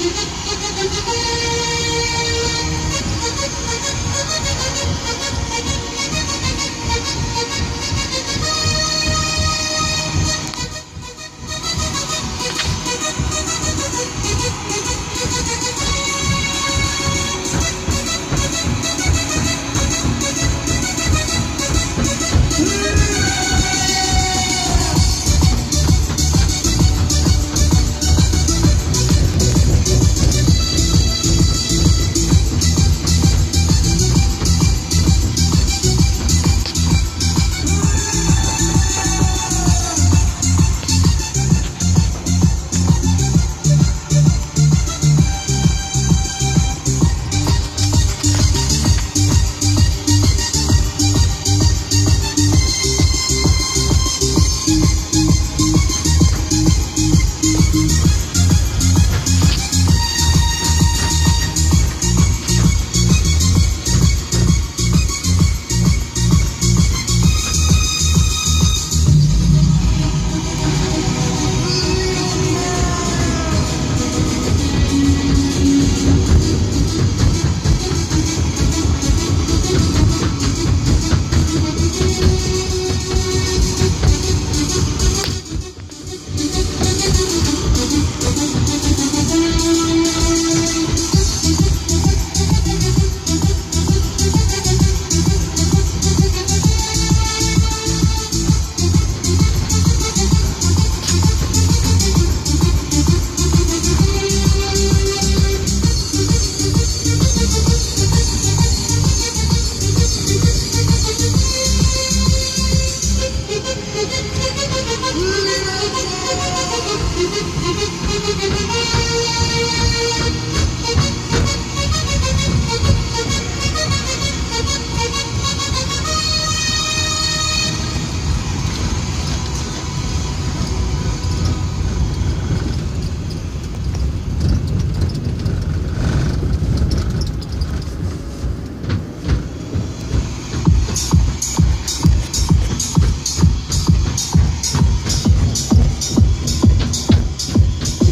you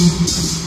Thank